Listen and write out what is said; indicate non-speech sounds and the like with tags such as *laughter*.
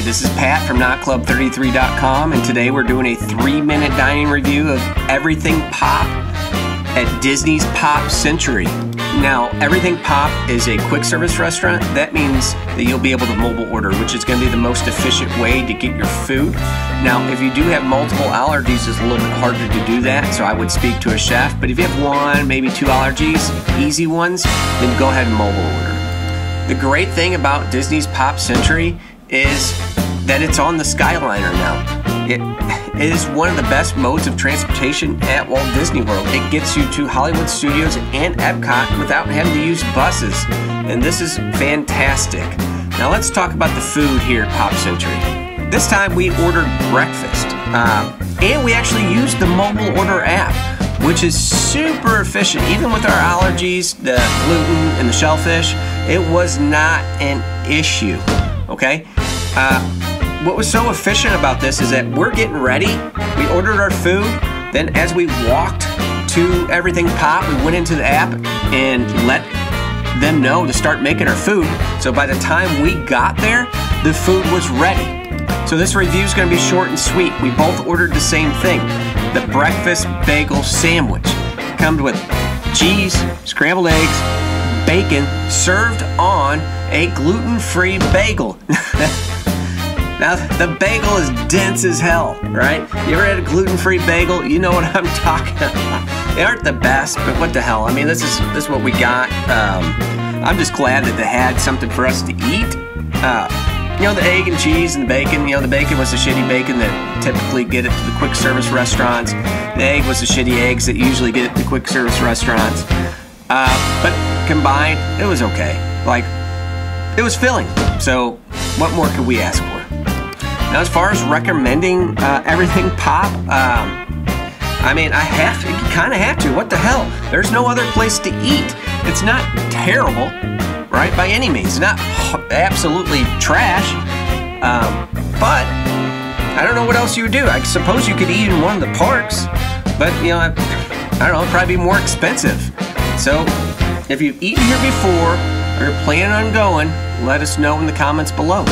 Hi, this is Pat from NotClub33.com, and today we're doing a three minute dining review of Everything Pop at Disney's Pop Century. Now, Everything Pop is a quick service restaurant. That means that you'll be able to mobile order, which is going to be the most efficient way to get your food. Now, if you do have multiple allergies, it's a little bit harder to do that, so I would speak to a chef. But if you have one, maybe two allergies, easy ones, then go ahead and mobile order. The great thing about Disney's Pop Century is that it's on the Skyliner now. It is one of the best modes of transportation at Walt Disney World. It gets you to Hollywood Studios and Epcot without having to use buses, and this is fantastic. Now let's talk about the food here at Pop Century. This time we ordered breakfast, uh, and we actually used the mobile order app which is super efficient. Even with our allergies, the gluten and the shellfish, it was not an issue. Okay? Uh, what was so efficient about this is that we're getting ready. We ordered our food. Then, as we walked to Everything Pop, we went into the app and let them know to start making our food. So, by the time we got there, the food was ready. So, this review is going to be short and sweet. We both ordered the same thing the breakfast bagel sandwich. Comes with cheese, scrambled eggs, bacon, served on a gluten-free bagel. *laughs* now, the bagel is dense as hell, right? You ever had a gluten-free bagel? You know what I'm *laughs* talking about. They aren't the best, but what the hell? I mean, this is this is what we got. Um, I'm just glad that they had something for us to eat. Uh, you know, the egg and cheese and the bacon. You know, the bacon was the shitty bacon that typically get it to the quick service restaurants. The egg was the shitty eggs that usually get it to quick service restaurants. Uh, but combined, it was okay. Like, it was filling. So, what more could we ask for? Now, as far as recommending uh, everything pop, um, I mean, I have to, kind of have to. What the hell? There's no other place to eat. It's not terrible right? By any means, not absolutely trash. Um, but I don't know what else you would do. I suppose you could eat in one of the parks, but you know, I, I don't know, it'd probably be more expensive. So if you've eaten here before or you're planning on going, let us know in the comments below.